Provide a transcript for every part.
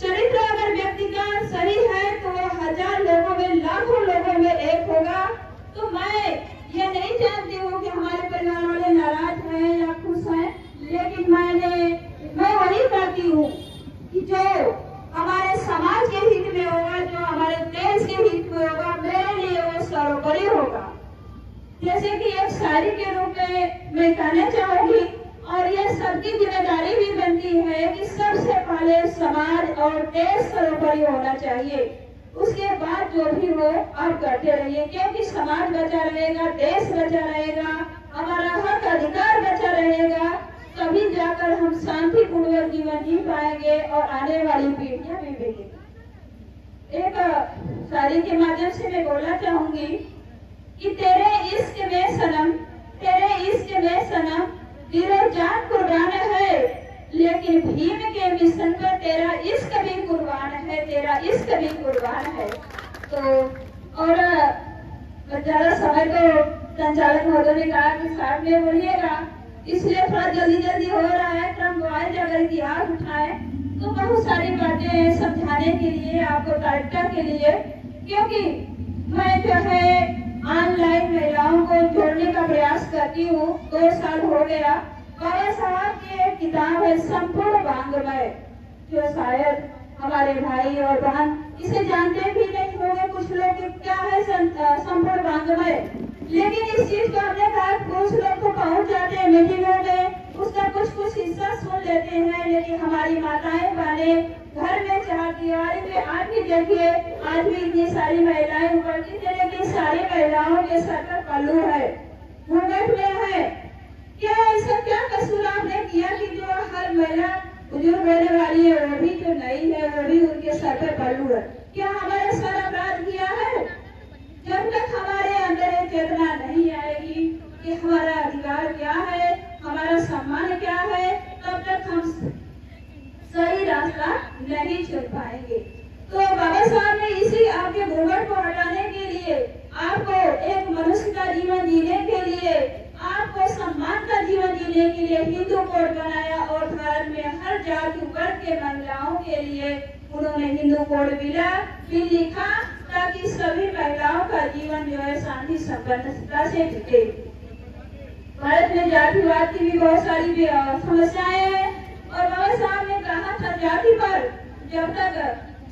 चरित्र अगर व्यक्ति का सही है तो वह हज़ार लोगों में, लाखों लोगों में एक होगा। तो मैं ये नहीं जानती हूँ कि हमारे परिवार वाले नाराज़ हैं या खुश हैं, लेकिन मैंने, मैं वही करती हूँ कि जो हमारे समाज के हित में होगा, जो हमारे देश के हित में होगा, मेरे लिए वो सर्वोपरि होगा। जैसे कि एक शायरी के रूप में मैं कहना ये सबकी ज़िम्मेदारी भी बनती है कि सबसे पहले समाज और देश सर्वोपरि होना चाहिए। उसके बाद जो भी हो, आप करते रहिए, क्योंकि समाज बचा रहेगा, देश बचा रहेगा, हमारा हक अधिकार बचा रहेगा। तभी जाकर हम शांतिपूर्वक जीवन जी पाएँगे और आने वाली पीढ़ियाँ भी मिलेगी। एक शायरी के माध्यम से मैं बोलना चाहूँगी कि तेरे इश्क में सनम, तेरे इश्क में सनम दिलो जान कुर्बान है, लेकिन भीम के मिशन पर तेरा इश्क भी कुर्बान है, तेरा इश्क भी कुर्बान है। तो और ज़्यादा समय तो संचालक महोदय ने कहा कि साथ में बोलिएगा, इसलिए थोड़ा जल्दी जल्दी हो रहा है क्रम वाइज अगर इतिहास उठाए। तो बहुत सारी बातें समझाने के लिए, आपको डायरेक्टर के लिए, क्योंकि मैं जो है ऑनलाइन महिलाओं को जोड़ने का करती हूँ। दो साल हो गया। बाबा साहब की एक किताब है, संपूर्ण वांग्मय जो शायद हमारे भाई और बहन इसे जानते भी नहीं होंगे कुछ लोग क्या है संपूर्ण वांग्मय लेकिन इस चीज़ को हमने कहा कुछ लोग तो पहुँच जाते हैं, मीटिंगों में उसका कुछ कुछ हिस्सा सुन लेते हैं लेकिन हमारी माताएँ वाले घर में चार दीवारी में आज भी देखिए आज भी इतनी सारी महिलाएँ उपस्थित है, लेकिन सारी महिलाओं के सर पर पल्लू है। घूंघट में है। क्या ऐसा क्या कसूर आपने किया कि जो हर महिला, बुज़ुर्ग होने वाली है वो भी जो नहीं है वो भी उनके सर पर पल्लू है। क्या हमारे सर अपराध किया है? जब तक हमारे अंदर ये चेतना नहीं आएगी कि हमारा अधिकार क्या है, हमारा सम्मान क्या है, तब तक हम सही रास्ता नहीं चल पाएँगे। तो बाबा साहब ने इसी आपके घूंघट को हटाने के लिए आपको एक मनुष्य का जीवन जीने के लिए, आपको सम्मान का जीवन जीने के लिए हिंदू कोड बनाया और भारत में हर जाति वर्ग के महिलाओं के लिए उन्होंने हिंदू कोड बिला बिल लिखा, ताकि सभी महिलाओं का जीवन जो है शांति संपन्नता से बीते भारत में जातिवाद की भी बहुत सारी समस्याएँ हैं, और बाबा साहब ने कहा था जाति पर, जब तक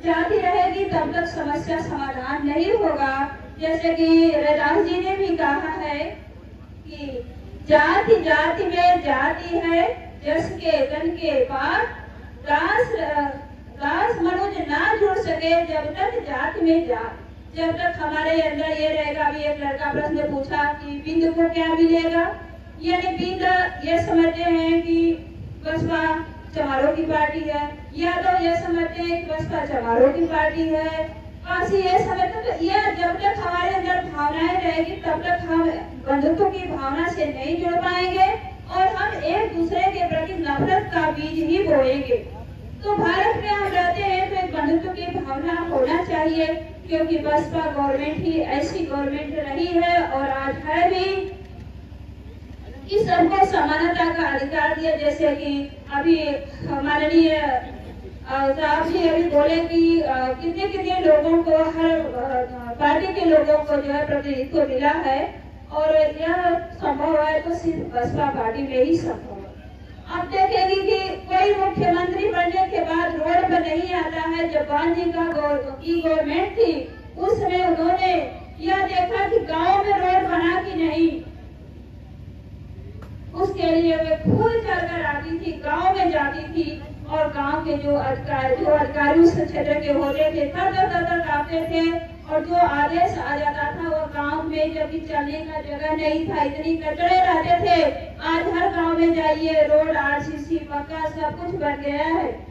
जाति रहेगी, तब तक समस्या समाधान नहीं होगा। जैसे कि रैदास जी ने भी कहा है कि जाति जाति में जाति है, जस के तन के पास दास दास मनुज ना जुड़ सके जब तक जाति में जात जब तक हमारे अंदर ये रहेगा, अभी एक लड़का प्रश्न पूछा कि बिंद को क्या मिलेगा? यानी बिंद ये समझते हैं कि बसपा चमारों की पार्टी है, या तो ये समझते हैं कि बसपा चमारों की पार्टी है काशी ये समझते तो ये जब तक हमारे अंदर भावनाएँ रहेगी, तब तक हम बंधुत्व की भावना से नहीं जुड़ पाएँगे और हम एक दूसरे के प्रति नफरत का बीज ही बोएँगे। तो भारत में हम रहते हैं तो एक बंधुत्व की भावना होना चाहिए, क्योंकि बसपा गवर्नमेंट ही ऐसी गवर्नमेंट रही है और आज है भी। कि सबको समानता का अधिकार दिया, जैसे कि अभी माननीय साहब जी अभी बोले कि कितने कितने लोगों को हर पार्टी के लोगों को जो है प्रतिनिधित्व मिला है और यह संभव है तो सिर्फ़ बसपा पार्टी में ही संभव है। आप देखेंगे कि कोई मुख्यमंत्री बनने के बाद रोड पर नहीं आता है, जब गांध का की गवर्नमेंट थी उस समय उन्होंने यह देखा कि गाँव में रोड बना कि नहीं। उसके लिए वे खुद चलकर आती थी, गाँव में जाती थी। और गाँव के जो अधिकारी जो अधिकारी उस क्षेत्र के होते थे तर तर तर कांपते थे और जो आदेश आ जाता था, वो गाँव में जब चलने का जगह नहीं था, इतनी कचरे रहते थे, आज हर गाँव में जाइए, रोड आरसीसी पक्का सब कुछ बन गया है।